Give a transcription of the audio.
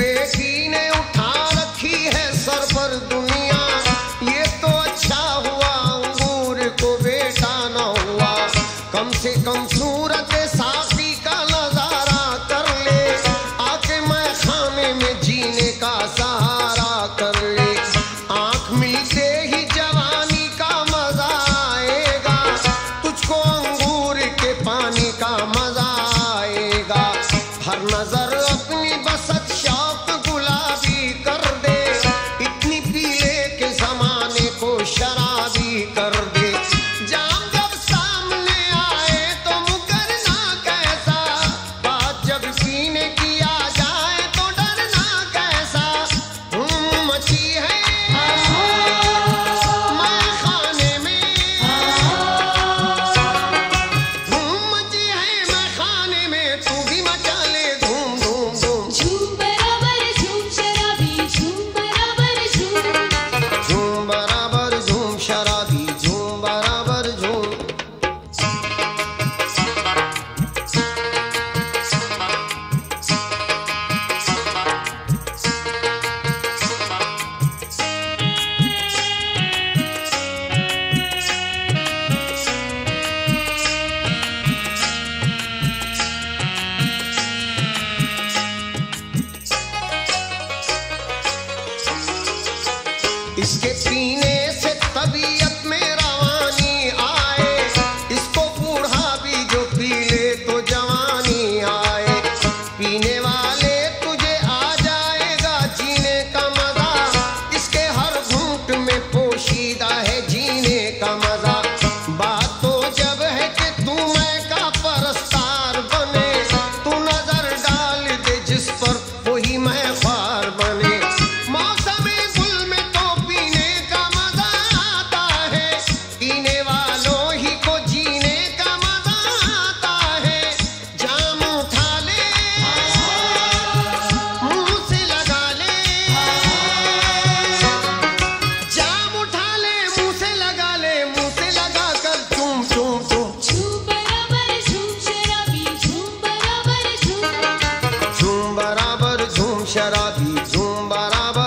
बेटी ने उठा रखी है सर पर दुनिया। ये तो अच्छा हुआ, अंगूर को बेटा न हुआ। कम से कम सु It's getting tumbará